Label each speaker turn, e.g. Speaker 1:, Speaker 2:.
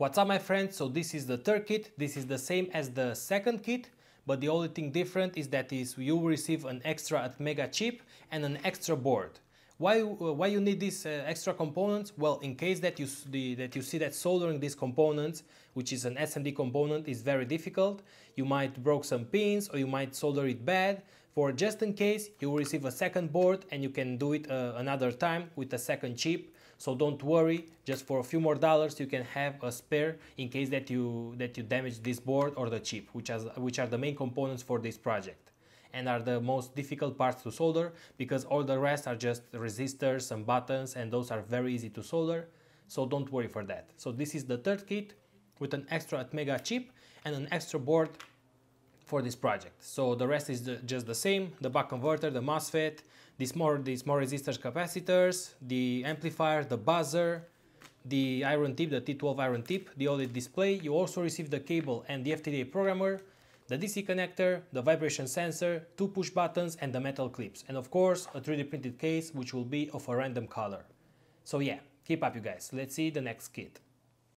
Speaker 1: What's up my friends, so this is the third kit, this is the same as the second kit, but the only thing different is that is you will receive an extra Atmega chip and an extra board. Why, uh, why you need these uh, extra components? Well, in case that you, the, that you see that soldering these components, which is an SMD component, is very difficult, you might broke some pins or you might solder it bad, for just in case you will receive a second board and you can do it uh, another time with a second chip so don't worry, just for a few more dollars you can have a spare in case that you that you damage this board or the chip, which, has, which are the main components for this project and are the most difficult parts to solder because all the rest are just resistors and buttons and those are very easy to solder so don't worry for that. So this is the third kit with an extra Atmega chip and an extra board for this project. So the rest is just the same, the buck converter, the MOSFET, these more, these more resistors capacitors, the amplifier, the buzzer, the iron tip, the T12 iron tip, the OLED display. You also receive the cable and the FTDI programmer, the DC connector, the vibration sensor, two push buttons and the metal clips. And of course, a 3D printed case which will be of a random color. So yeah, keep up you guys. Let's see the next kit.